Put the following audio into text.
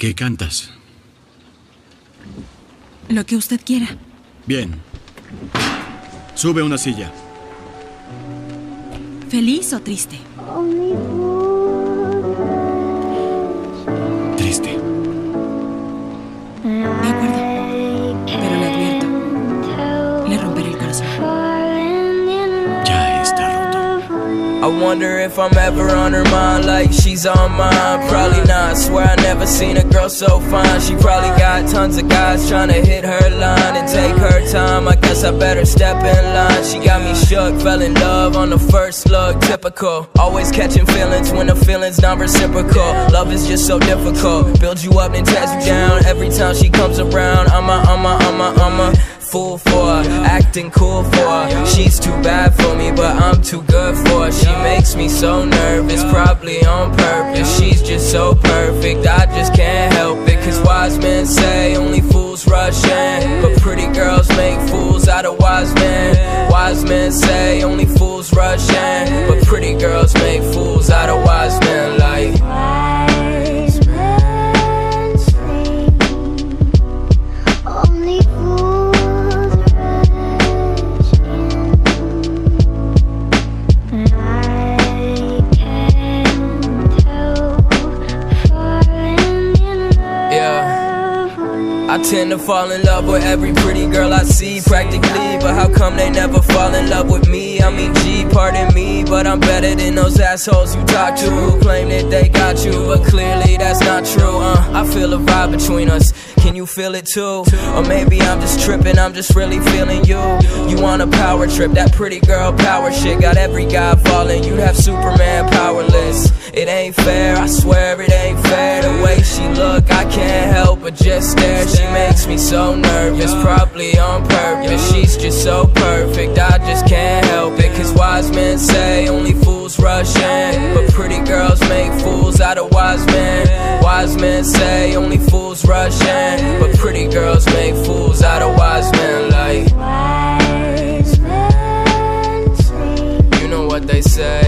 ¿Qué cantas? Lo que usted quiera. Bien. Sube una silla. ¿Feliz o triste? Triste. I wonder if I'm ever on her mind like she's on mine. Probably not. Swear I never seen a girl so fine. She probably got tons of guys trying to hit her line and take her time. I guess I better step in line. She got me shook, fell in love on the first look. Typical. Always catching feelings when the feelings not reciprocal. Love is just so difficult. Build you up and tears you down every time she comes around. I'm a, I'm a, I'm a, I'm a fool for acting cool for. She's too bad for me, but I'm too good for. She makes me so nervous, probably on purpose. She's just so perfect, I just can't help it. Cause wise men say only fools rush in, but pretty girls make fools out of wise men. Wise men say only I tend to fall in love with every pretty girl I see practically But how come they never fall in love with me? I mean, gee, pardon me, but I'm better than those assholes you talk to Who claim that they got you, but clearly that's not true uh, I feel a vibe between us, can you feel it too? Or maybe I'm just tripping, I'm just really feeling you. You want a power trip, that pretty girl power shit. Got every guy falling, you'd have Superman powerless. It ain't fair, I swear it ain't fair. The way she look, I can't help but just stare She makes me so nervous, probably on purpose. She's just so perfect, I just can't help it Cause wise men say only fools rush in. But pretty girls make fools out of wise men. Wise men say only fools rush in. But pretty girls make fools out of wise men Like, you know what they say.